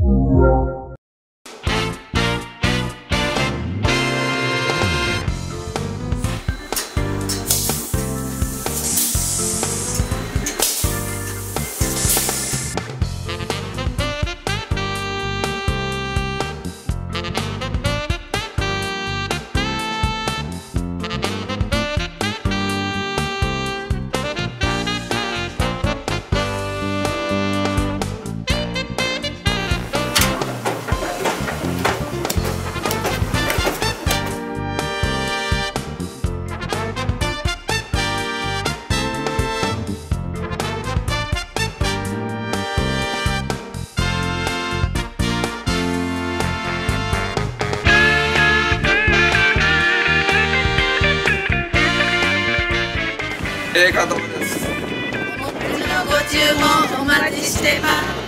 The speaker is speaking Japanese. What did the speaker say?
Música ー、監督ですお持ちのご注文お待ちしてます。